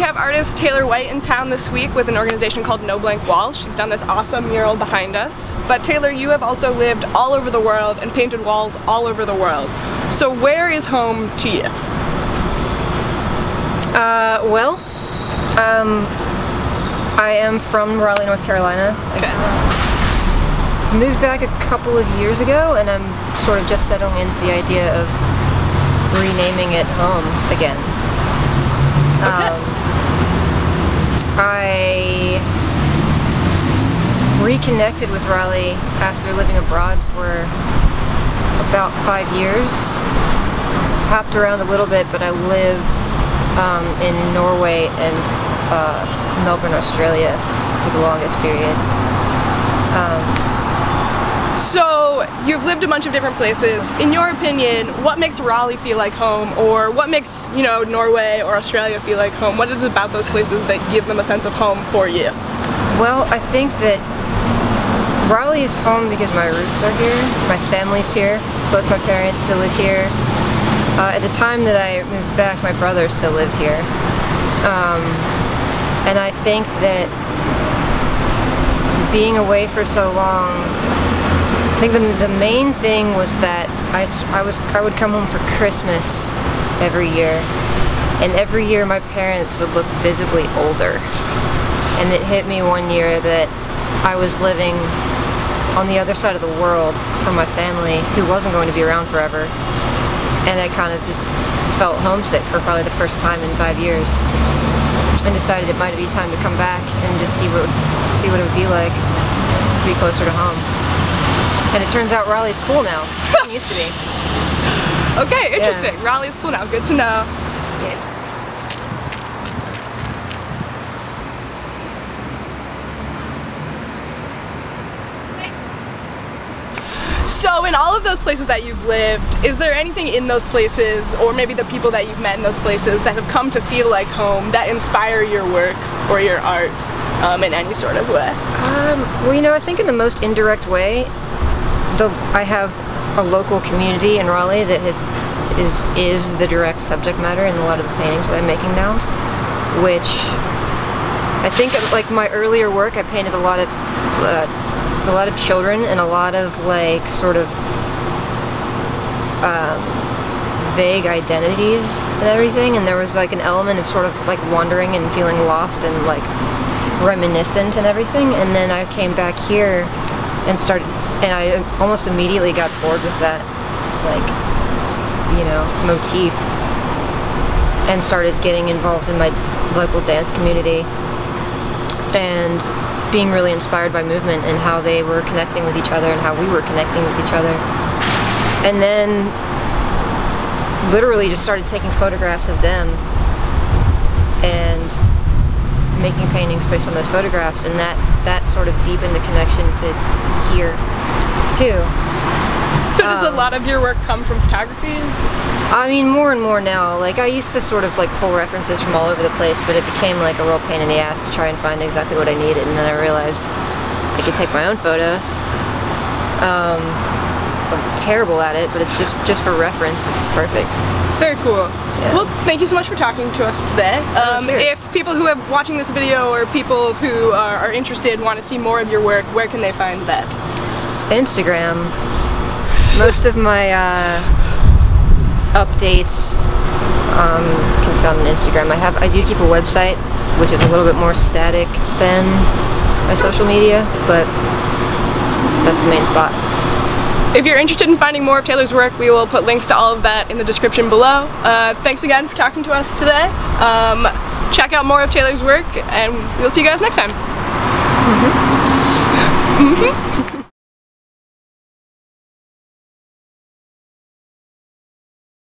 we have artist Taylor White in town this week with an organization called No Blank Walls. She's done this awesome mural behind us. But Taylor, you have also lived all over the world and painted walls all over the world. So where is home to you? Uh, well, um, I am from Raleigh, North Carolina. Okay. I moved back a couple of years ago and I'm sort of just settling into the idea of renaming it home again. Okay. Um, I reconnected with Raleigh after living abroad for about five years. Hopped around a little bit, but I lived um, in Norway and uh, Melbourne, Australia for the longest period. Um, So you've lived a bunch of different places. In your opinion, what makes Raleigh feel like home or what makes, you know, Norway or Australia feel like home? What is it about those places that give them a sense of home for you? Well, I think that Raleigh is home because my roots are here. My family's here. Both my parents still live here. Uh, at the time that I moved back, my brother still lived here. Um, and I think that being away for so long, I think the, the main thing was that I, I was I would come home for Christmas every year, and every year my parents would look visibly older. And it hit me one year that I was living on the other side of the world from my family who wasn't going to be around forever. And I kind of just felt homesick for probably the first time in five years. And decided it might be time to come back and just see what see what it would be like to be closer to home. And it turns out Raleigh's cool now. It used to be. Okay, interesting. Raleigh's cool now. Good to know. So, in all of those places that you've lived, is there anything in those places, or maybe the people that you've met in those places, that have come to feel like home, that inspire your work or your art um, in any sort of way? Um, well, you know, I think in the most indirect way, the I have a local community in Raleigh that has is is the direct subject matter in a lot of the paintings that I'm making now, which I think like my earlier work, I painted a lot of uh, a lot of children and a lot of like sort of um, vague identities and everything, and there was like an element of sort of like wandering and feeling lost and like reminiscent and everything. And then I came back here and started, and I almost immediately got bored with that, like, you know, motif, and started getting involved in my local dance community and being really inspired by movement and how they were connecting with each other and how we were connecting with each other. And then literally just started taking photographs of them and making paintings based on those photographs and that that sort of deepened the connection to here too. So, does a Um, lot of your work come from photographies? I mean more and more now. Like I used to sort of like pull references from all over the place, but it became like a real pain in the ass to try and find exactly what I needed and then I realized I could take my own photos. Um, I'm terrible at it, but it's just just for reference. It's perfect. Very cool. Well, thank you so much for talking to us today. Um, sure. If people who are watching this video or people who are, are interested want to see more of your work, where can they find that? Instagram. Most of my uh, updates um, can be found on Instagram. I have I do keep a website, which is a little bit more static than my social media, but that's the main spot. If you're interested in finding more of Taylor's work, we will put links to all of that in the description below. Uh, thanks again for talking to us today. Um, check out more of Taylor's work, and we'll see you guys next time. Mhm.